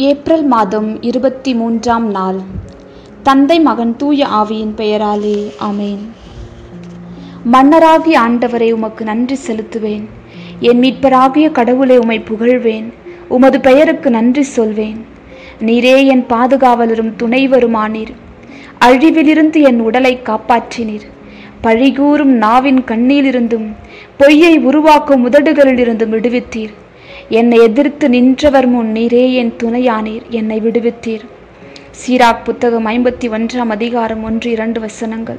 April மாதம் இருபத்தி மூன்றாம் நாள். தந்தை மகன் தூய ஆவியின் பெயராலே அமேன் மன்னராகிய ஆண்டவரை உமக்கு நன்றி செலுத்துவேன். என் மீட்பராகிய கடவுளை உமை புகழ்வேன். உமது பெயருக்கு நன்றி சொல்வேன். நீரே என் பாதுகாவலரும் துணைவருமானீர். அழிவிலிருந்து என் உடலை காப்பாற்றினீர். பழிகூறும் நாவின் கண்ணிலிருந்தும் பொய்யை உருவாக்கும் உதடுகளிலிருந்தும் விடுவித்தீர். என்னை எதிர்த்து நின்றவர் முன் நீரே என் துணையானீர் என்னை விடுவித்தீர். சீராக் புத்தகம் ஐம்பத்தி ஒன்றாம் அதிகாரம் ஒன்று இரண்டு வசனங்கள்.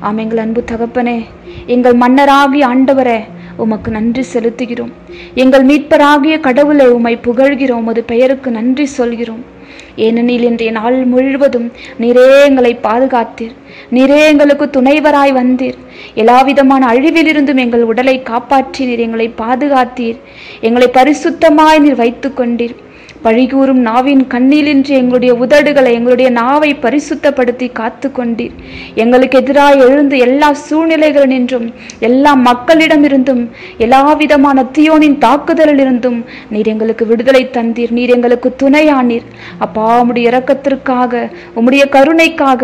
ஆம் எங்கள் அன்பு தகப்பனே எங்கள் மன்னராகி ஆண்டவரே உமக்கு நன்றி செலுத்துகிறோம். எங்கள் மீட்பராகிய கடவுளை உம்மை புகழ்கிறோம். உமது பெயருக்கு நன்றி சொல்கிறோம். ஏனெனில் இன்றைய நாள் முழுவதும் நிறே எங்களை பாதுகாத்தீர். நீரே எங்களுக்கு துணைவராய் வந்தீர். எல்லாவிதமான அழிவிலிருந்தும் எங்கள் உடலை காப்பாற்றினீர். எங்களை பாதுகாத்தீர். எங்களை பரிசுத்தமாய் நீர் வைத்து கொண்டீர் பழிகூறும் நாவின் கண்ணிலின்றி எங்களுடைய உதடுகளை எங்களுடைய நாவை பரிசுத்தப்படுத்தி காத்து கொண்டீர் எங்களுக்கு எதிராக எழுந்து எல்லா சூழ்நிலைகளினின்றும் எல்லா மக்களிடமிருந்தும் எல்லா விதமான தியோனின் தாக்குதலிலிருந்தும் நீர் எங்களுக்கு விடுதலை தந்தீர் நீர் எங்களுக்கு துணையானீர். அப்பா உம்முடைய இரக்கத்திற்காக உம்முடைய கருணைக்காக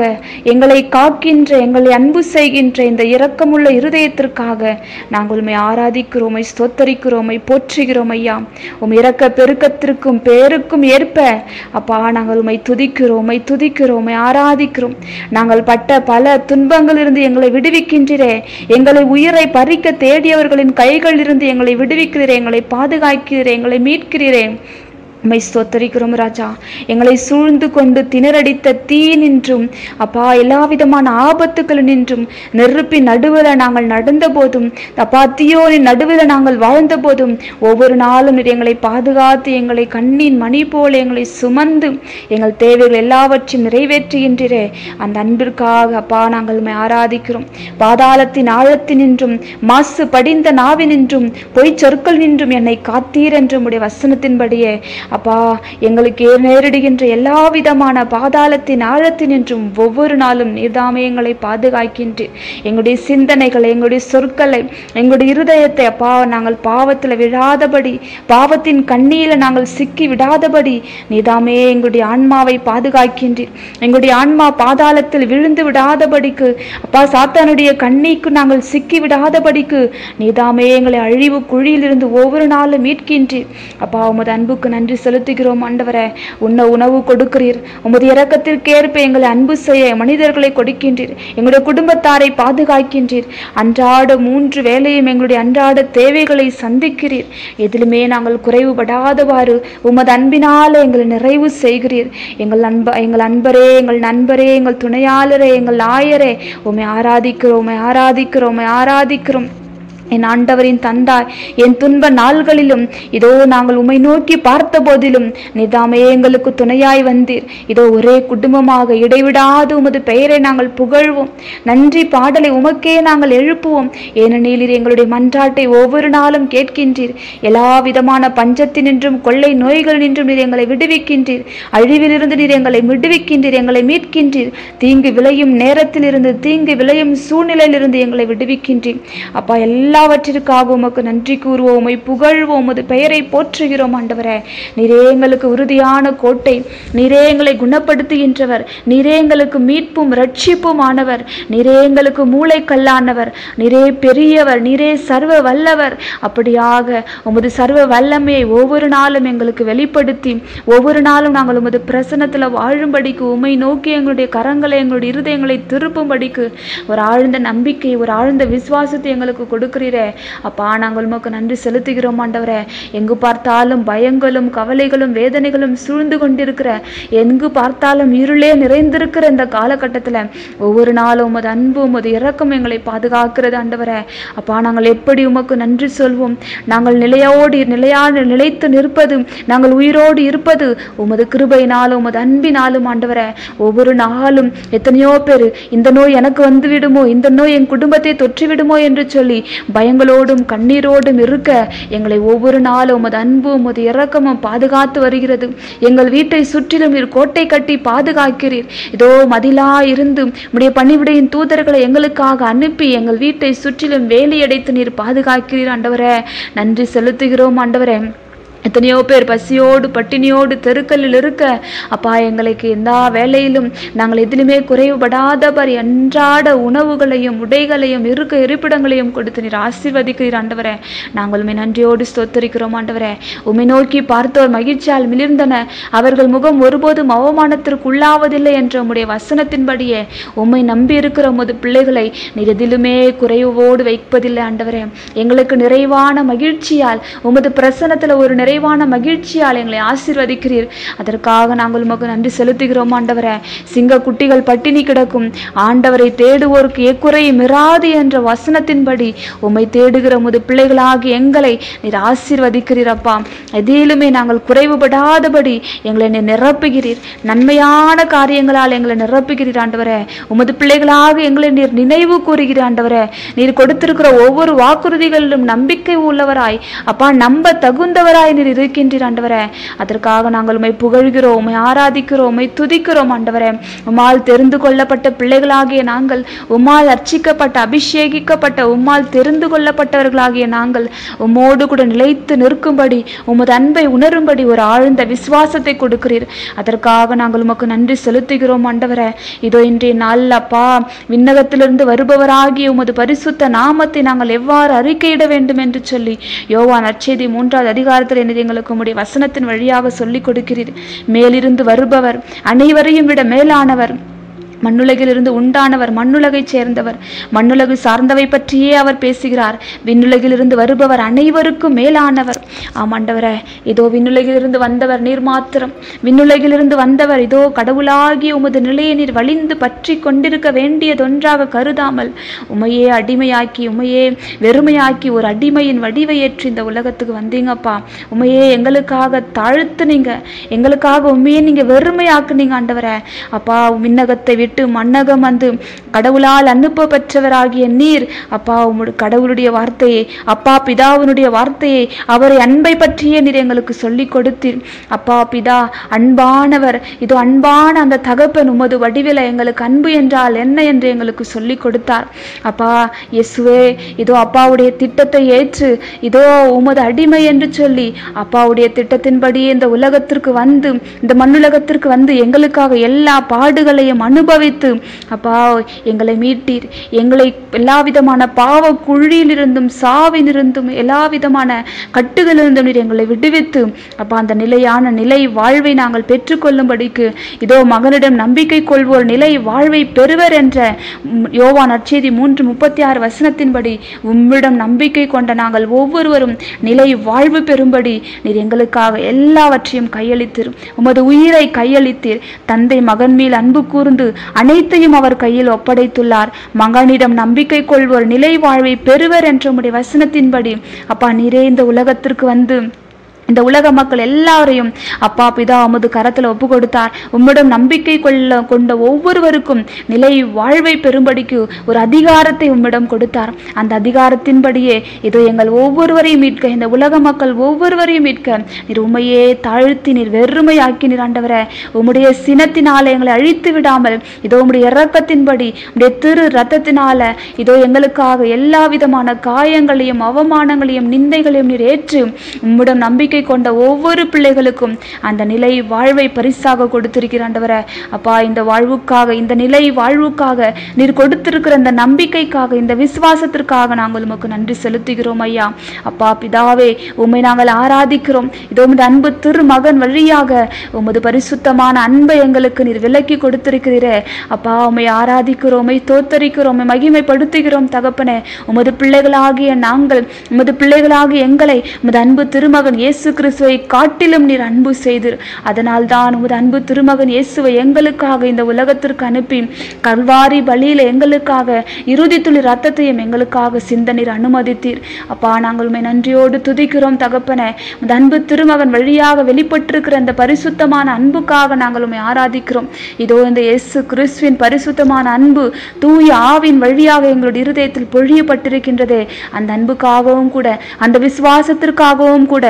எங்களை காக்கின்ற எங்களை அன்பு செய்கின்ற இந்த இரக்கமுள்ள இருதயத்திற்காக நாங்கள் உண்மை ஆராதிக்கிறோமை ஸ்தோத்தரிக்கிறோமை போற்றுகிறோம் ஐயா. உம் இறக்க பெருக்கத்திற்கும் பேர் பேருக்கும் ஏற்ப அப்பா நாங்கள் உம்மை துதிக்கிறோம் உமை துதிக்கிறோம் உமை ஆராதிக்கிறோம். நாங்கள் பட்ட பல துன்பங்களிலிருந்து எங்களை விடுவிக்கின்றீரே. எங்களை உயிரை பறிக்க தேடியவர்களின் கைகளிலிருந்து எங்களை விடுவிக்கிறீரே. எங்களை பாதுகாக்கிறீரே. எங்களை மீட்கிறீரே. உம்மை ஸ்தோத்தரிக்கிறோம் ராஜா. எங்களை சூழ்ந்து கொண்டு திணறடித்த தீ நின்றும் அப்பா எல்லா விதமான ஆபத்துக்கள் நின்றும் நெருப்பின் நடுவில் நாங்கள் நடந்த போதும் அப்பா தீயோனின் நடுவில் நாங்கள் வாழ்ந்த போதும் ஒவ்வொரு நாளும் எங்களை பாதுகாத்து எங்களை கண்ணின் மணி போல எங்களை சுமந்து எங்கள் தேவைகள் எல்லாவற்றையும் நிறைவேற்றுகின்றே அந்த அன்பிற்காக அப்பா நாங்கள் உண்மை ஆராதிக்கிறோம். பாதாளத்தின் ஆழத்தினின்றும் மாசு படிந்த நாவினின்றும் பொய் சொற்கள் நின்றும் என்னை காத்தீர் என்று உடைய வசனத்தின்படியே. அப்பா எங்களுக்கு நேரிடுகின்ற எல்லா விதமான பாதாளத்தின் ஆழத்தினின்றும் ஒவ்வொரு நாளும் நீர்தாமே எங்களை பாதுகாக்கின்றீர் எங்களுடைய சிந்தனைகளை எங்களுடைய சொற்களை எங்களுடைய இருதயத்தை அப்பா நாங்கள் பாவத்தில் விழாதபடி பாவத்தின் கண்ணியில் நாங்கள் சிக்கி விடாதபடி நீதாமே எங்களுடைய ஆன்மாவை பாதுகாக்கின்றீர் எங்களுடைய ஆன்மா பாதாளத்தில் விழுந்து விடாதபடிக்கு அப்பா சாத்தானுடைய கண்ணிக்கு நாங்கள் சிக்கி விடாதபடிக்கு நீதாமே எங்களை அழிவு குழியிலிருந்து ஒவ்வொரு நாளும் மீட்கின்றீர் அப்பா உமது அன்புக்கு நன்றி செலுத்துகிறோம் ஆண்டவரே. உன்ன உணவு கொடுக்கிறீர். உமது இறக்கத்திற்கேற்ப எங்களை அன்பு செய்ய மனிதர்களை கொடுக்கின்றீர். எங்களுடைய குடும்பத்தாரை பாதுகாக்கின்றீர். அன்றாட மூன்று வேலையும் எங்களுடைய அன்றாட தேவைகளை சந்திக்கிறீர். எதிலுமே நாங்கள் குறைவுபடாதவாறு உமது அன்பினால் எங்களை நிறைவு செய்கிறீர். எங்கள் அன்ப எங்கள் அன்பரே எங்கள் நண்பரே எங்கள் துணையாளரே எங்கள் ஆயரே உம்மை ஆராதிக்கிறோம் உமை ஆராதிக்கிறோம் உமை ஆராதிக்கிறோம். என் ஆண்டவரின் தந்தாய் என் துன்ப நாள்களிலும் இதோ நாங்கள் உம்மை நோக்கி பார்த்த போதிலும் நிதாமே எங்களுக்கு துணையாய் வந்தீர். இதோ ஒரே குடும்பமாக இடைவிடாது உமது பெயரை நாங்கள் புகழ்வோம். நன்றி பாடலை உமக்கே நாங்கள் எழுப்புவோம். ஏனெனில் எங்களுடைய மன்றாட்டை ஒவ்வொரு நாளும் கேட்கின்றீர். எல்லா விதமான பஞ்சத்தினின்றும் கொள்ளை நோய்கள் நின்றும் நீர் எங்களை விடுவிக்கின்றீர். அழிவிலிருந்து நீர் எங்களை விடுவிக்கின்றீர் எங்களை மீட்கின்றீர். தீங்கு விளையும் நேரத்திலிருந்து தீங்கு விளையும் சூழ்நிலையிலிருந்து எங்களை விடுவிக்கின்றீர். அப்பா எல்லா எல்லாவற்றிற்காக உமக்கு நன்றி கூறுவோம். உமை புகழ்வோம். உமது பெயரை போற்றுகிறோம் ஆண்டவரே. நீரே எங்களுக்கு உறுதியான கோட்டை. நீரே எங்களை குணப்படுத்துகின்றவர். நீரே எங்களுக்கு மீட்பும் ரட்சிப்பும் ஆனவர் நீரே எங்களுக்கு மூளைக்கல்லானவர். நீரே பெரியவர். நீரே சர்வ வல்லவர் அப்படியாக உமது சர்வ வல்லமையை ஒவ்வொரு நாளும் எங்களுக்கு வெளிப்படுத்தி ஒவ்வொரு நாளும் நாங்கள் உமது பிரசனத்தில் வாழும்படிக்கு உமை நோக்கி எங்களுடைய கரங்களை எங்களுடைய இருதயங்களை திருப்பும்படிக்கு ஒரு ஆழ்ந்த நம்பிக்கை ஒரு ஆழ்ந்த விசுவாசத்தை எங்களுக்கு கொடுக்கிறீர். ஆண்டவரே. அப்பா நாங்கள் உமக்கு நன்றி செலுத்துகிறோம் ஆண்டவரே. எங்கு பார்த்தாலும் பயங்களும் கவலைகளும் வேதனைகளும் சூழ்ந்து கொண்டிருக்கிற எங்கு பார்த்தாலும் இருளே நிறைந்திருக்கிற இந்த காலகட்டத்தில் ஒவ்வொரு நாளும் உமது அன்பு உமது இறக்கம் எங்களை பாதுகாக்கிறது ஆண்டவரே. அப்பா நாங்கள் எப்படி உமக்கு நன்றி சொல்வோம்? நாங்கள் நிலையோடு நிலையான நிலைத்து நிற்பது நாங்கள் உயிரோடு இருப்பது உமது கிருபையினாலும் உமது அன்பினாலும் ஆண்டவரே. ஒவ்வொரு நாளும் எத்தனையோ பேர் இந்த நோய் எனக்கு வந்துவிடுமோ இந்த நோய் என் குடும்பத்தை தொற்றிவிடுமோ என்று சொல்லி பயங்களோடும் கண்ணீரோடும் இருக்க எங்களை ஒவ்வொரு நாளும் உமது அன்பு உமது இறக்கமும் பாதுகாத்து வருகிறது. எங்கள் வீட்டை சுற்றிலும் நீர் கோட்டை கட்டி பாதுகாக்கிறீர். இதோ மதிலா இருந்து உடைய பணிவிடையின் தூதர்களை எங்களுக்காக அனுப்பி எங்கள் வீட்டை சுற்றிலும் வேலையடைத்து நீர் பாதுகாக்கிறீர் ஆண்டவரே. நன்றி செலுத்துகிறோம் ஆண்டவரே. எத்தனையோ பேர் பசியோடு பட்டினியோடு தெருக்கல்லில் இருக்க அப்பா எங்களுக்கு எல்லா வேலையிலும் நாங்கள் எதிலுமே குறைவுபடாதபடி அன்றாட உணவுகளையும் உடைகளையும் இருக்க இருப்பிடங்களையும் கொடுத்து நீர் ஆசீர்வதிக்கிறீர் ஆண்டவரே. நாங்கள் உண்மை நன்றியோடு ஸ்தோத்தரிக்கிறோம் ஆண்டவரே. உம்மை நோக்கி பார்த்தோர் மகிழ்ச்சியால் மிளிர்ந்தன. அவர்கள் முகம் ஒருபோதும் அவமானத்திற்கு உள்ளாவதில்லை என்ற உம்முடைய வசனத்தின்படியே உம்மை நம்பி இருக்கிற உமது பிள்ளைகளை நீர் எதிலுமே குறைவோடு வைப்பதில்லை ஆண்டவரே. எங்களுக்கு நிறைவான மகிழ்ச்சியால் உமது பிரசனத்தில் ஒரு நிறைவான மகிழ்ச்சியால் எங்களை ஆசீர்வதிக்கிறீர். அதற்காக நாங்கள் உமக்கு நன்றி செலுத்துகிறோம் ஆண்டவரே. சிங்க குட்டிகள் பட்டினி கிடக்கும். ஆண்டவரை தேடுவோருக்கு எக்குறையும் இராது என்ற வசனத்தின்படி உம்மை தேடுகிற முது பிள்ளைகளாகி எங்களை நீர் ஆசீர்வதிக்கிறீரப்பா எதிலுமே நாங்கள் குறைவுபடாதபடி எங்களை நீர் நிரப்புகிறீர். நன்மையான காரியங்களால் எங்களை நிரப்புகிறீர் ஆண்டவரே. உமது பிள்ளைகளாக எங்களை நீர் நினைவு கூறுகிறீர் ஆண்டவரே. நீர் கொடுத்திருக்கிற ஒவ்வொரு வாக்குறுதிகளிலும் நம்பிக்கை உள்ளவராய் அப்பா நம்ப தகுந்தவராய் நீர் இருக்கின்றீர் ஆண்டவரே. அதற்காக நாங்கள் உண்மை புகழ்கிறோம் உம்மை ஆராதிக்கிறோம் உம்மை துதிக்கிறோம் ஆண்டவரே. உம்மால் தெரிந்து கொள்ளப்பட்ட பிள்ளைகளாகிய நாங்கள் உம்மால் அர்ச்சிக்கப்பட்ட அபிஷேகிக்கப்பட்ட உம்மால் தெரிந்து கொள்ளப்பட்டவர்களாகிய நாங்கள் உம்மோடு கூட நிலைத்து நிற்கும்படி உமது அன்பை உணரும்படி ஒரு ஆழ்ந்த விசுவாசத்தை கொடுக்கிறீர். அதற்காக நாங்கள் உமக்கு நன்றி செலுத்துகிறோம் ஆண்டவரே. இதோ இன்றைய நாள் அப்பா விண்ணகத்திலிருந்து வருபவராகிய உமது பரிசுத்த நாமத்தை நாங்கள் எவ்வாறு அறிக்கையிட வேண்டும் என்று சொல்லி யோவான் அச்சேதி மூன்றாவது அதிகாரத்தில் எங்களுக்கு உம்முடைய வசனத்தின் வழியாக சொல்லிக் கொடுக்கிறீர். மேலிருந்து வருபவர் அனைவரையும் விட மேலானவர். மண்ணுலகிலிருந்து உண்டானவர் மண்ணுலகைச் சேர்ந்தவர். மண்ணுலகு சார்ந்தவை பற்றியே அவர் பேசுகிறார். விண்ணுலகிலிருந்து வருபவர் அனைவருக்கும் மேலானவர். ஆமாண்டவரே இதோ விண்ணுலகிலிருந்து வந்தவர் நீர் மாத்திரம் விண்ணுலகிலிருந்து வந்தவர் இதோ கடவுளாகிய உமது நிலையை நீர் வலிந்து பற்றி கொண்டிருக்க வேண்டியதொன்றாக கருதாமல் உமையே அடிமையாக்கி உமையே வெறுமையாக்கி ஒரு அடிமையின் வடிவை ஏற்றி இந்த உலகத்துக்கு வந்தீங்கப்பா. உமையே எங்களுக்காக தாழ்த்துனீங்க எங்களுக்காக உண்மையே நீங்க வெறுமையாக்குனீங்க ஆண்டவரே. அப்பா மின்னகத்தை விட்டு மன்னகம் வந்து கடவுளால் அனுப்ப பெற்றவராகிய நீர் அப்பா உம்முடைய கடவுளுடைய வார்த்தையை அப்பா பிதாவினுடைய வார்த்தையை அவரை அன்பை பற்றியே நீர் எங்களுக்கு சொல்லி கொடுத்தீர். அப்பா பிதா அன்பானவர் இதோ அன்பான அந்த தகப்பன் உமது வடிவில எங்களுக்கு அன்பு என்றால் என்ன என்று எங்களுக்கு சொல்லி கொடுத்தார். அப்பா இயேசுவே இதோ அப்பாவுடைய திட்டத்தை ஏற்று இதோ உமது அடிமை என்று சொல்லி அப்பாவுடைய திட்டத்தின்படியே இந்த உலகத்திற்கு வந்து இந்த மண்ணுலகத்திற்கு வந்து எங்களுக்காக எல்லா பாடுகளையும் வைத்து அப்பா எங்களை மீட்டீர். எங்களை எல்லா விதமான பாவ குழியிலிருந்தும் சாவிலிருந்தும் எல்லா விதமான கட்டுகளிலிருந்தும் நீர் எங்களை விடுவித்து அப்பா அந்த நிலையான நிலை வாழ்வை நாங்கள் பெற்றுக்கொள்ளும்படிக்கு இதோ மகனிடம் நம்பிக்கை கொள்வோர் நிலை வாழ்வை பெறுவர் என்ற ம், யோவான் நற்செய்தி மூன்று முப்பத்தி ஆறு வசனத்தின்படி உம்மிடம் நம்பிக்கை கொண்ட நாங்கள் ஒவ்வொருவரும் நிலை வாழ்வு பெறும்படி நீர் எங்களுக்காக எல்லாவற்றையும் கையளித்தீர். உமது உயிரை கையளித்தீர். தந்தை மகன் மேல் அன்பு கூர்ந்து அனைத்தையும் அவர் கையில் ஒப்படைத்துள்ளார். மகனிடம் நம்பிக்கை கொள்வோர் நிலை வாழ்வை பெறுவர் என்ற உடைய வசனத்தின்படி அப்பா நீரே இந்த உலகத்திற்கு வந்து இந்த உலக மக்கள் எல்லாரையும் அப்பா பிதா அமுது கரத்தில் ஒப்பு கொடுத்தார் உம்மிடம் நம்பிக்கை கொள்ள கொண்ட ஒவ்வொருவருக்கும் நிலை வாழ்வை பெறும்படிக்கு ஒரு அதிகாரத்தை உம்மிடம் கொடுத்தார். அந்த அதிகாரத்தின்படியே இதோ எங்கள் ஒவ்வொருவரையும் மீட்க இந்த உலக மக்கள் ஒவ்வொருவரையும் மீட்க நீர் உண்மையே தாழ்த்தி நீர் வெறுமையாக்கி நீர் ஆண்டவரே. உம்முடைய சினத்தினால எங்களை அழித்து விடாமல் இதோ உம்முடைய இறக்கத்தின்படி உடைய திரு ரத்தத்தினால இதோ எங்களுக்காக எல்லா விதமான காயங்களையும் அவமானங்களையும் நிந்தைகளையும் நீர் ஏற்று உம்மிடம் நம்பிக்கை நம்பிக்கை கொண்ட ஒவ்வொரு பிள்ளைகளுக்கும் அந்த நிலை வாழ்வை பரிசாக கொடுத்திருக்கிற ஆண்டவரே. அப்பா இந்த வாழ்வுக்காக இந்த நிலை வாழ்வுக்காக நீர் கொடுத்திருக்கிற இந்த நம்பிக்கைக்காக இந்த விசுவாசத்திற்காக நாங்கள் உமக்கு நன்றி செலுத்துகிறோம் ஐயா. அப்பா பிதாவே உண்மை நாங்கள் ஆராதிக்கிறோம். இதோ உமது அன்பு திருமகன் வழியாக உமது பரிசுத்தமான அன்பை எங்களுக்கு நீர் விலக்கி கொடுத்திருக்கிறீரே. அப்பா உமை ஆராதிக்கிறோமை தோத்தரிக்கிறோமை மகிமைப்படுத்துகிறோம் தகப்பனே. உமது பிள்ளைகளாகிய நாங்கள் உமது பிள்ளைகளாகிய எங்களை உமது அன்பு திருமகன் இயேசு கிறிஸ்துவை காட்டிலும் நீர் அன்பு செய்தீர். அதனால் தான் உமது அன்பு திருமகன் இயேசுவை எங்களுக்காக இந்த உலகத்திற்கு அனுப்பி கல்வாரி பலியில் எங்களுக்காக இறுதி துளி ரத்தத்தையும் எங்களுக்காக சிந்தனீர் அனுமதித்தீர். அப்பா நாங்கள் உண்மை நன்றியோடு துதிக்கிறோம் தகப்பன. உமது அன்பு திருமகன் வழியாக வெளிப்பட்டிருக்கிற அந்த பரிசுத்தமான அன்புக்காக நாங்கள் உண்மை ஆராதிக்கிறோம். இதோ இந்த இயேசு கிறிஸ்துவின் பரிசுத்தமான அன்பு தூய ஆவின் வழியாக எங்களுடைய இருதயத்தில் பொழியப்பட்டிருக்கின்றதே. அந்த அன்புக்காகவும் கூட அந்த விசுவாசத்திற்காகவும் கூட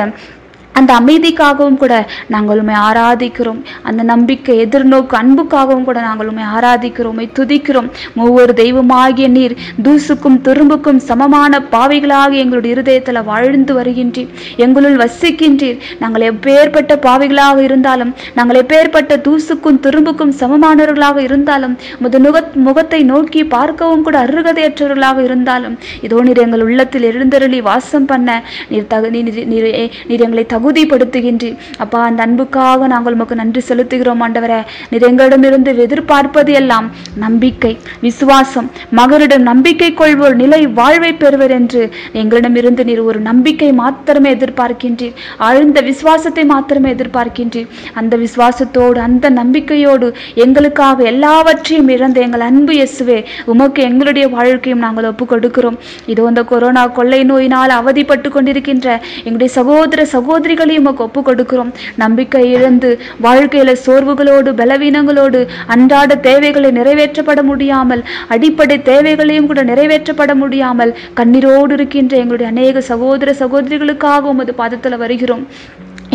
அந்த அமைதிக்காகவும் கூட நாங்கள் உண்மை ஆராதிக்கிறோம். அந்த நம்பிக்கை எதிர்நோக்கு அன்புக்காகவும் கூட நாங்கள் உண்மை ஆராதிக்கிறோம் துதிக்கிறோம். ஒவ்வொரு தெய்வமாகிய நீர் தூசுக்கும் துரும்புக்கும் சமமான பாவிகளாக எங்களுடைய இருதயத்தில் வாழ்ந்து வருகின்றீர். எங்களுள் வசிக்கின்றீர். நாங்கள் எப்பேற்பட்ட பாவிகளாக இருந்தாலும் நாங்கள் எப்பேற்பட்ட தூசுக்கும் துரும்புக்கும் சமமானவர்களாக இருந்தாலும் முத முக முகத்தை நோக்கி பார்க்கவும் கூட அருகதையற்றவர்களாக இருந்தாலும் இதோ நீர் எங்கள் உள்ளத்தில் எழுந்தருளி வாசம் பண்ண நீர் தகு நீர் நீர் நீர் தகுதிப்படுத்துகின்றீர். அப்பா அந்த அன்புக்காக நாங்கள் உமக்கு நன்றி செலுத்துகிறோம் ஆண்டவரே. நீர் எங்களிடமிருந்து எதிர்பார்ப்பது எல்லாம் நம்பிக்கை விசுவாசம் மகனிடம் நம்பிக்கை கொள்வோர் நிலை வாழ்வை பெறுவர் என்று எங்களிடமிருந்து நீர் ஒரு நம்பிக்கை மாத்திரமே எதிர்பார்க்கின்றீர். ஆழ்ந்த விசுவாசத்தை மாத்திரமே எதிர்பார்க்கின்றீர். அந்த விசுவாசத்தோடு அந்த நம்பிக்கையோடு எங்களுக்காக எல்லாவற்றையும் இழந்த எங்கள் அன்பு இயேசுவே உமக்கு எங்களுடைய வாழ்க்கையும் நாங்கள் ஒப்புக் கொடுக்கிறோம் இதோ இந்த கொரோனா கொள்ளை நோயினால் அவதிப்பட்டு கொண்டிருக்கின்ற எங்களுடைய சகோதர சகோதரி உமக்கு ஒப்பு கொடுக்கிறோம் நம்பிக்கை இழந்து வாழ்க்கையில சோர்வுகளோடு பலவீனங்களோடு அன்றாட தேவைகளை நிறைவேற்றப்பட முடியாமல் அடிப்படை தேவைகளையும் கூட நிறைவேற்றப்பட முடியாமல் கண்ணீரோடு இருக்கின்ற எங்களுடைய அநேக சகோதர சகோதரிகளுக்காக உமது பாதத்தில் வருகிறோம்.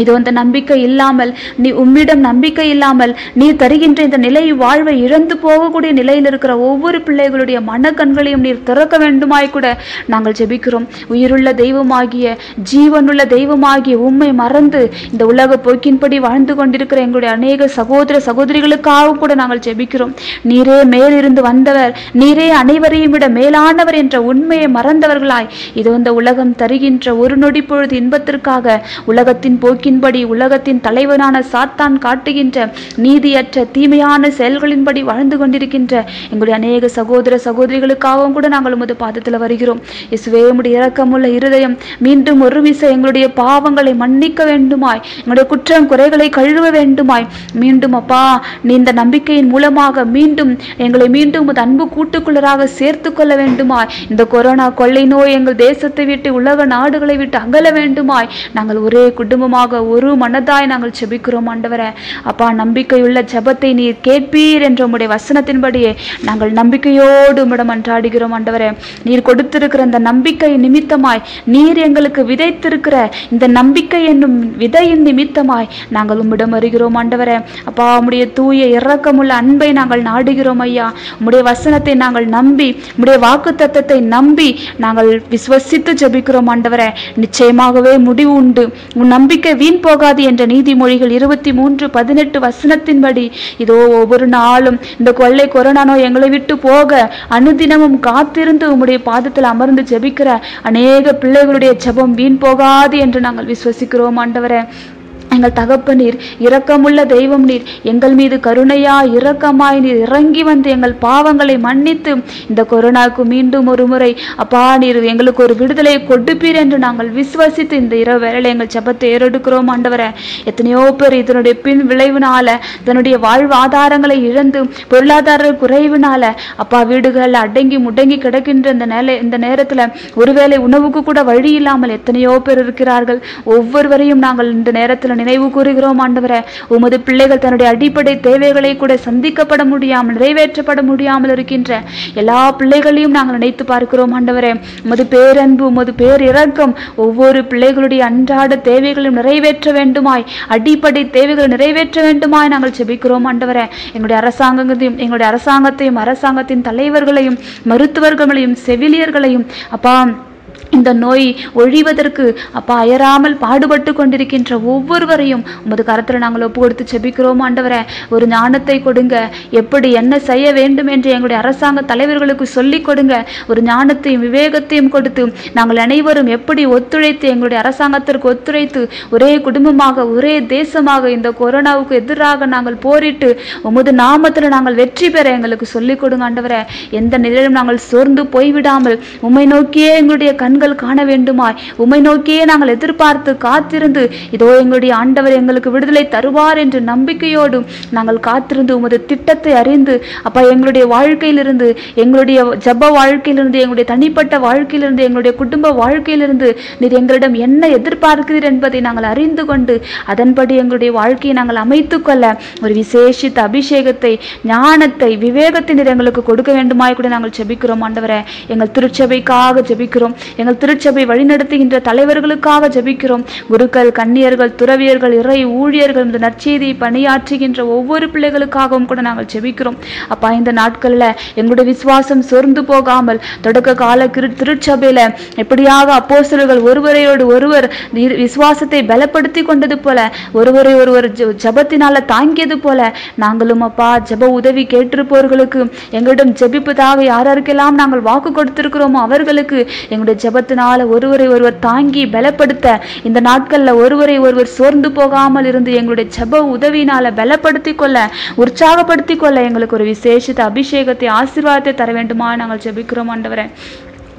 இது வந்து நம்பிக்கை இல்லாமல் நீ உம்மிடம் நம்பிக்கை இல்லாமல் நீ தருகின்ற இந்த நிலை வாழ்வை இழந்து போகக்கூடிய நிலையில் இருக்கிற ஒவ்வொரு பிள்ளைகளுடைய மனக்கண்களையும் நீர் திறக்க வேண்டுமாய் கூட நாங்கள் ஜெபிக்கிறோம். உயிருள்ள தெய்வமாகிய ஜீவனுள்ள தெய்வமாகிய உம்மை மறந்து இந்த உலக போக்கின்படி வாழ்ந்து கொண்டிருக்கிற எங்களுடைய அநேக சகோதர சகோதரிகளுக்காக கூட நாங்கள் ஜெபிக்கிறோம். நீரே மேலிருந்து வந்தவர் நீரே அனைவரையும் விட மேலானவர் என்ற உண்மையை மறந்தவர்களாய் இது இந்த உலகம் தருகின்ற ஒரு நொடி பொழுது இன்பத்திற்காக உலகத்தின் போக்கி வாக்கின்படி உலகத்தின் தலைவனான சாத்தான் காட்டுகின்ற நீதியற்ற தீமையான செயல்களின்படி வாழ்ந்து கொண்டிருக்கின்ற எங்களுடைய அநேக சகோதர சகோதரிகளுக்காகவும் கூட நாங்கள் உமது பாதத்தில் வருகிறோம். இயேசுவே உம்முடைய இரக்கமுள்ள இருதயம் மீண்டும் ஒரு விசை எங்களுடைய பாவங்களை மன்னிக்க வேண்டுமாய் எங்களுடைய குற்றம் குறைகளை கழுவ வேண்டுமாய். மீண்டும் அப்பா நீ இந்த நம்பிக்கையின் மூலமாக மீண்டும் எங்களை மீண்டும் உமது அன்பு கூட்டுக்குள்ளராக சேர்த்து கொள்ள வேண்டுமாய். இந்த கொரோனா கொள்ளை நோய் எங்கள் தேசத்தை விட்டு உலக நாடுகளை விட்டு அகல வேண்டுமாய். நாங்கள் ஒரே குடும்பமாக ஒரு மனதாய் நாங்கள் செபிக்கிறோம் ஆண்டவரே. அப்பா நம்பிக்கையுள்ள ஜெபத்தை நீர் கேட்பீர் என்ற உம்முடைய வசனத்தின்படியே நாங்கள் நம்பிக்கையோடு உம்மிடம் அன்றாடுகிறோம் ஆண்டவரே. நீர் கொடுத்திருக்கிற அந்த நம்பிக்கை நிமித்தமாய் நீர் எங்களுக்கு விதைத்திருக்கிற இந்த நம்பிக்கை என்னும் விதையின் நிமித்தமாய் நாங்கள் உம்மிடம் வருகிறோம் ஆண்டவரே. அப்பா உம்முடைய தூய இறக்கமுள்ள அன்பை நாங்கள் நாடுகிறோம் ஐயா. உம்முடைய வசனத்தை நாங்கள் நம்பி உம்முடைய வாக்கு தத்தத்தை நம்பி நாங்கள் விசுவசித்து ஜெபிக்கிறோம் ஆண்டவரே. நிச்சயமாகவே முடிவு உண்டு. உன் நம்பிக்கை வீண் போகாது என்ற நீதிமொழிகள் இருபத்தி மூன்று பதினெட்டு வசனத்தின்படி இதோ ஒவ்வொரு நாளும் இந்த கொள்ளை கொரோனா நோய் எங்களை விட்டு போக அனுதினமும் காத்திருந்து உம்முடைய பாதத்தில் அமர்ந்து ஜெபிக்கிற அநேக பிள்ளைகளுடைய ஜெபம் வீண் போகாது என்று நாங்கள் விசுவசிக்கிறோம் ஆண்டவரே. எங்கள் தகப்ப நீர் இரக்கமுள்ள தெய்வம் நீர் எங்கள் மீது கருணையா இரக்கமாய் நீர் இறங்கி வந்து எங்கள் பாவங்களை மன்னித்து இந்த கொரோனாவுக்கு மீண்டும் ஒரு முறை அப்பா நீர் எங்களுக்கு ஒரு விடுதலையை கொடுப்பீர் என்று நாங்கள் விசுவசித்து இந்த இரவு வேலையில் எங்கள் ஜெபத்தை ஏறெடுக்கிறோம் ஆண்டவரை. எத்தனையோ பேர் இதனுடைய பின் விளைவினால தன்னுடைய வாழ்வாதாரங்களை இழந்து பொருளாதார குறைவினால அப்பா வீடுகளில் அடங்கி முடங்கி கிடக்கின்ற இந்த நிலை இந்த நேரத்தில் ஒருவேளை உணவுக்கு கூட வழி இல்லாமல் எத்தனையோ பேர் இருக்கிறார்கள். ஒவ்வொருவரையும் நாங்கள் இந்த நேரத்தில் நினைவு கூறுகிறோம் ஆண்டவரே. உமது பிள்ளைகள் தன்னுடைய அடிப்படை தேவைகளை கூட சந்திக்கப்பட முடியாமல் நிறைவேற்றப்பட முடியாமல் இருக்கின்ற எல்லா பிள்ளைகளையும் நாங்கள் நினைத்து பார்க்கிறோம் ஆண்டவரே. உமது பேரன்பு உமது பேரிரக்கம் ஒவ்வொரு பிள்ளைகளுடைய அன்றாட தேவைகளையும் நிறைவேற்ற வேண்டுமாய் அடிப்படை தேவைகளை நிறைவேற்ற வேண்டுமாய் நாங்கள் செபிக்கிறோம் ஆண்டவரே. எங்களுடைய அரசாங்கத்தையும் எங்களுடைய அரசாங்கத்தையும் அரசாங்கத்தின் தலைவர்களையும் மருத்துவர்களையும் செவிலியர்களையும் அப்பா இந்த நோய் ஒழிவதற்கு அப்பா அயராமல் பாடுபட்டு கொண்டிருக்கின்ற ஒவ்வொருவரையும் உமது கரத்தில் நாங்கள் ஒப்பு கொடுத்து செபிக்கிறோம் ஆண்டவரை. ஒரு ஞானத்தை கொடுங்க. எப்படி என்ன செய்ய வேண்டும் என்று எங்களுடைய அரசாங்க தலைவர்களுக்கு சொல்லிக் கொடுங்க. ஒரு ஞானத்தையும் விவேகத்தையும் கொடுத்து நாங்கள் அனைவரும் எப்படி ஒத்துழைத்து எங்களுடைய அரசாங்கத்திற்கு ஒத்துழைத்து ஒரே குடும்பமாக ஒரே தேசமாக இந்த கொரோனாவுக்கு எதிராக நாங்கள் போரிட்டு உமது நாமத்தில் நாங்கள் வெற்றி பெற எங்களுக்கு சொல்லிக் கொடுங்க ஆண்டவரை. எந்த நிலையிலும் நாங்கள் சோர்ந்து போய்விடாமல் உம்மை நோக்கியே எங்களுடைய கண் கண்கள் காண வேண்டுமாய். உமை நோக்கியே நாங்கள் எதிர்பார்த்து காத்திருந்து இதோ எங்களுடைய ஆண்டவர் எங்களுக்கு விடுதலை தருவார் என்று நம்பிக்கையோடும் நாங்கள் காத்திருந்து உமது திட்டத்தை அறிந்து அப்பா எங்களுடைய வாழ்க்கையிலிருந்து எங்களுடைய ஜப வாழ்க்கையிலிருந்து எங்களுடைய தனிப்பட்ட வாழ்க்கையிலிருந்து எங்களுடைய குடும்ப வாழ்க்கையிலிருந்து நீர் எங்களிடம் என்ன எதிர்பார்க்கிறீர் என்பதை நாங்கள் அறிந்து கொண்டு அதன்படி எங்களுடைய வாழ்க்கையை நாங்கள் அமைத்துக் கொள்ள ஒரு விசேஷித்த அபிஷேகத்தை ஞானத்தை விவேகத்தை நீர் எங்களுக்கு கொடுக்க வேண்டுமாய் கூட நாங்கள் ஜெபிக்கிறோம் ஆண்டவரை. எங்கள் திருச்சபைக்காக ஜெபிக்கிறோம். எங்கள் திருச்சபை வழிநடத்துகின்ற தலைவர்களுக்காக ஜெபிக்கிறோம். குருக்கள் கன்னியர்கள் துறவியர்கள் இறை ஊழியர்கள் இந்த நற்செய்தியை பணியாற்றுகின்ற ஒவ்வொரு பிள்ளைகளுக்காகவும் கூட நாங்கள் ஜெபிக்கிறோம். அப்பா இந்த நாட்களில் எங்களுடைய விசுவாசம் சோர்ந்து போகாமல் தொடக்க கால திரு திருச்சபையில எப்படியாக அப்போஸ்தலர்கள் ஒருவரையோடு ஒருவர் விசுவாசத்தை பலப்படுத்தி கொண்டது போல ஒருவரை ஒருவர் ஜெ- தாங்கியது போல நாங்களும் அப்பா ஜெப உதவி கேட்டிருப்பவர்களுக்கு எங்களிடம் ஜெபிப்பதாக யாராருக்கெல்லாம் நாங்கள் வாக்கு கொடுத்திருக்கிறோமோ அவர்களுக்கு எங்களுடைய ஜபத்தினால ஒருவரை ஒருவர் தாங்கி பலப்படுத்த இந்த நாட்கள்ல ஒருவரை ஒருவர் சோர்ந்து போகாமல் இருந்து எங்களுடைய ஜப உதவியினால பலப்படுத்தி கொள்ள உற்சாகப்படுத்தி கொள்ள எங்களுக்கு ஒரு விசேஷத்தை அபிஷேகத்தை ஆசீர்வாதத்தை தர வேண்டுமா நாங்கள் ஜெபிக்கிறோம் ஆண்டவரே.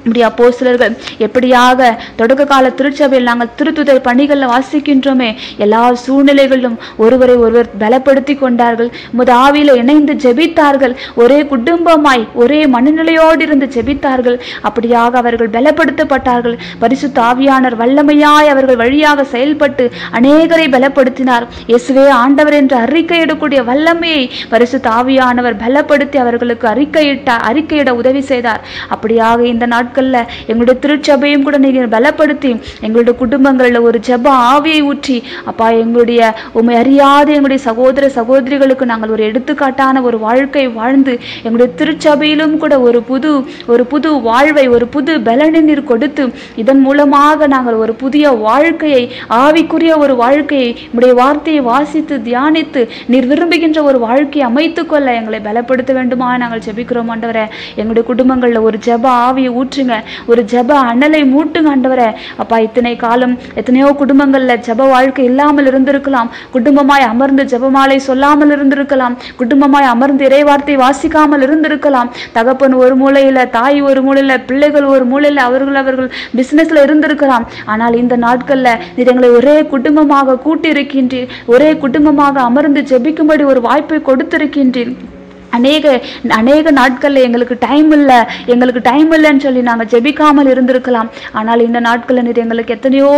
இப்படி அப்போஸ்தலர்கள் எப்படியாக தொடக்க கால திருச்சபையில் நாங்கள் திருத்துதல் பணிகளில் வாசிக்கின்றோமே எல்லா சூழ்நிலைகளிலும் ஒருவரை ஒருவர் பலப்படுத்தி கொண்டார்கள். முத ஆவியில் இணைந்து ஜெபித்தார்கள். ஒரே குடும்பமாய் ஒரே மனநிலையோடு இருந்து ஜெபித்தார்கள். அப்படியாக அவர்கள் பலப்படுத்தப்பட்டார்கள். பரிசுத்த ஆவியானர் வல்லமையாய் அவர்கள் வழியாக செயல்பட்டு அநேகரை பலப்படுத்தினார். இயேசுவே ஆண்டவர் என்று அறிக்கையிடக்கூடிய வல்லமையை பரிசுத்த ஆவியானவர் பலப்படுத்தி அவர்களுக்கு அறிக்கையிட்டார் அறிக்கையிட உதவி செய்தார். அப்படியாக இந்த நாட்கள் நாட்களில் எங்களுடைய திருச்சபையும் கூட நீங்கள் பலப்படுத்தி எங்களுடைய குடும்பங்களில் ஒரு ஜப ஆவியை ஊற்றி அப்பா எங்களுடைய உண்மை அறியாத எங்களுடைய சகோதர சகோதரிகளுக்கு நாங்கள் ஒரு எடுத்துக்காட்டான ஒரு வாழ்க்கை வாழ்ந்து எங்களுடைய திருச்சபையிலும் கூட ஒரு புது ஒரு புது வாழ்வை ஒரு புது பலனை நீர் கொடுத்து இதன் மூலமாக நாங்கள் ஒரு புதிய வாழ்க்கையை ஆவிக்குரிய ஒரு வாழ்க்கையை உடைய வார்த்தையை வாசித்து தியானித்து நீர் விரும்புகின்ற ஒரு வாழ்க்கையை அமைத்துக் கொள்ள எங்களை பலப்படுத்த வேண்டுமா? நாங்கள் ஜெபிக்கிறோம் ஆண்டவரை. எங்களுடைய குடும்பங்களில் ஒரு ஜப ஆவியை ஊற்றி ஊற்றுங்க ஒரு ஜெப அனலை மூட்டுங்க ஆண்டவரை. அப்பா இத்தனை காலம் எத்தனையோ குடும்பங்கள்ல ஜெப வாழ்க்கை இல்லாமல் இருந்திருக்கலாம். குடும்பமாய் அமர்ந்து ஜெபமாலை சொல்லாமல் இருந்திருக்கலாம். குடும்பமாய் அமர்ந்து இறைவார்த்தை வாசிக்காமல் இருந்திருக்கலாம். தகப்பன் ஒரு மூலையில தாய் ஒரு மூலையில பிள்ளைகள் ஒரு மூலையில அவர்கள் அவர்கள் பிசினஸ்ல இருந்திருக்கலாம். ஆனால் இந்த நாட்கள்ல நீர் எங்களை ஒரே குடும்பமாக கூட்டியிருக்கின்றீர். ஒரே குடும்பமாக அமர்ந்து ஜெபிக்கும்படி ஒரு வாய்ப்பை கொடுத்திருக்கின்றீர். அநேக அநேக நாட்களில் எங்களுக்கு டைம் இல்லை எங்களுக்கு டைம் இல்லைன்னு சொல்லி நாங்கள் ஜெபிக்காமல் இருந்திருக்கலாம். ஆனால் இந்த நாட்களில் நீர் எங்களுக்கு எத்தனையோ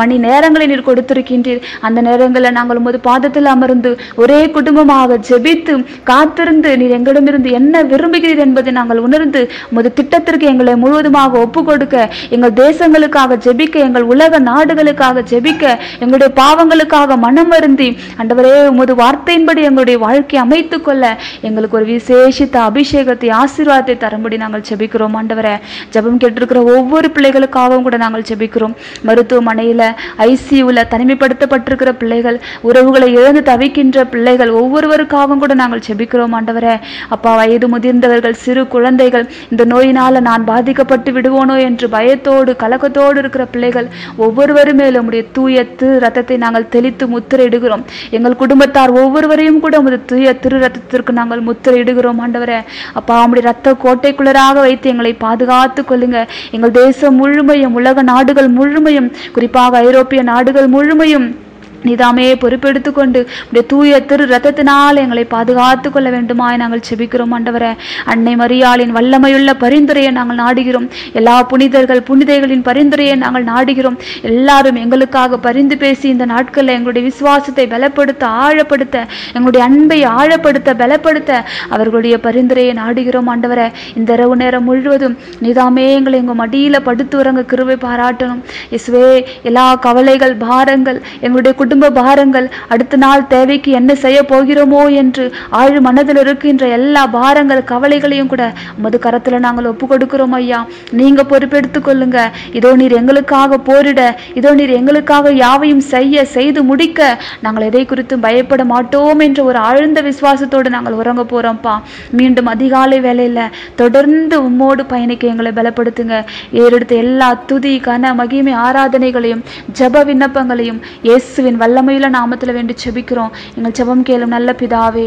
மணி நேரங்களை நீர் கொடுத்திருக்கின்றீர். அந்த நேரங்களில் நாங்கள் உமது பாதத்தில் அமர்ந்து ஒரே குடும்பமாக ஜெபித்து காத்திருந்து நீர் எங்களிடமிருந்து என்ன விரும்புகிறீர் என்பதை நாங்கள் உணர்ந்து உமது திட்டத்திற்கு எங்களை முழுவதுமாக ஒப்பு கொடுக்க எங்கள் தேசங்களுக்காக ஜெபிக்க எங்கள் உலக நாடுகளுக்காக ஜெபிக்க எங்களுடைய பாவங்களுக்காக மனம் வருந்தி அண்டவரே உமது வார்த்தையின்படி எங்களுடைய வாழ்க்கை அமைத்துக்கொள்ள எங்களுக்கு ஒரு விசேஷித்த அபிஷேகத்தை ஆசீர்வாதத்தை தரும்படி நாங்கள் ஜெபிக்கிறோம். ஆண்டவரை ஜெபம் கேட்டிருக்கிற ஒவ்வொரு பிள்ளைகளுக்காகவும் கூட நாங்கள் ஜெபிக்கிறோம். மருத்துவமனையில ஐசியூல தனிமைப்படுத்தப்பட்டிருக்கிற பிள்ளைகள் உறவுகளை இழந்து தவிக்கின்ற பிள்ளைகள் ஒவ்வொருவருக்காகவும் கூட நாங்கள் ஜெபிக்கிறோம். ஆண்டவரே அப்பா வயது முதிர்ந்தவர்கள் சிறு குழந்தைகள் இந்த நோயினால் நான் பாதிக்கப்பட்டு விடுவோனோ என்று பயத்தோடு கலக்கத்தோடு இருக்கிற பிள்ளைகள் ஒவ்வொருவரும் உடைய தூய திரு ரத்தத்தை நாங்கள் தெளித்து முத்திரையிடுகிறோம். எங்கள் குடும்பத்தார் ஒவ்வொருவரையும் கூட உமது தூய திரு ரத்தத்திற்கு நாங்கள் முத்திரையிடுகிறோம் ஆண்டவரே. அப்பா உம்முடைய ரத்த கோட்டைக்குள்ளராக வைத்து எங்களை பாதுகாத்து கொள்ளுங்க. எங்கள் தேசம் முழுமையும் உலக நாடுகள் முழுமையும் குறிப்பாக ஐரோப்பிய நாடுகள் முழுமையும் நீதாமே பொறுப்பெடுத்து கொண்டு உடைய தூய திரு ரத்தத்தினால் எங்களை பாதுகாத்து கொள்ள வேண்டுமாய் நாங்கள் செபிக்கிறோம் ஆண்டவரே. அன்னை மரியாளின் வல்லமையுள்ள பரிந்துரையை நாங்கள் நாடுகிறோம். எல்லா புனிதர்கள் புனிதைகளின் பரிந்துரையை நாங்கள் நாடுகிறோம். எல்லாரும் எங்களுக்காக பரிந்து பேசி இந்த நாட்களில் எங்களுடைய விசுவாசத்தை பலப்படுத்த ஆழப்படுத்த எங்களுடைய அன்பை ஆழப்படுத்த பலப்படுத்த அவர்களுடைய பரிந்துரையை நாடுகிறோம் ஆண்டவரே. இந்த இரவு நேரம் முழுவதும் நீதாமே எங்களை எங்கள் மடியில படுத்து உறங்க கிருவை பாராட்டணும். இசுவே எல்லா கவலைகள் பாரங்கள் எங்களுடைய குடும்ப பாரங்கள் அடுத்த நாள் தேவைக்கு என்ன செய்ய போகிறோமோ என்று ஆழ் மனதில் இருக்கின்ற எல்லா பாரங்கள் கவலைகளையும் கூட உமது கரத்தில் நாங்கள் ஒப்பு கொடுக்கிறோம் ஐயா. நீங்க பொறுப்பெடுத்து கொள்ளுங்க. இதோ நீர் எங்களுக்காக போரிட இதோ நீர் எங்களுக்காக யாவையும் செய்ய செய்து முடிக்க நாங்கள் எதை குறித்தும் பயப்பட மாட்டோம் என்ற ஒரு ஆழ்ந்த விசுவாசத்தோடு நாங்கள் உறங்க போறோம்ப்பா. மீண்டும் அதிகாலை வேலையில தொடர்ந்து உம்மோடு பயணிக்க எங்களை பலப்படுத்துங்க. ஏறெடுத்த எல்லா துதி கன மகிமை ஆராதனைகளையும் ஜெப விண்ணப்பங்களையும் இயேசுவின் வல்லமையுள்ள நாமத்தில் வேண்டி செபிக்கிறோம். எங்கள் செபம் கேளும் நல்ல பிதாவே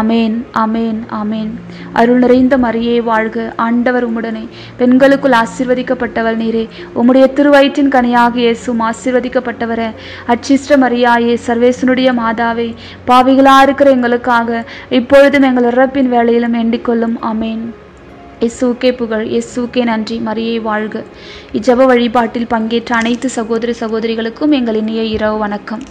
அமேன் அமேன் அமேன் அருள் நிறைந்த மரியே வாழ்க ஆண்டவர் உம்முடனே. பெண்களுக்குள் ஆசிர்வதிக்கப்பட்டவள் நீரே. உம்முடைய திருவயிற்றின் கனியாக இயேசும் ஆசீர்வதிக்கப்பட்டவரே. அச்சிஷ்ட மரியாயே சர்வேசனுடைய மாதாவே பாவிகளாக இருக்கிற எங்களுக்காக இப்பொழுதும் எங்கள் இறப்பின் வேலையிலும் எண்ணிக்கொள்ளும் அமேன் இயேசுக்கே புகழ். இயேசுக்கே நன்றி. மரியை வாழ்க. இஜப வழிபாட்டில் பங்கேற்ற அனைத்து சகோதர சகோதரிகளுக்கும் எங்கள் இனிய இரவு வணக்கம்.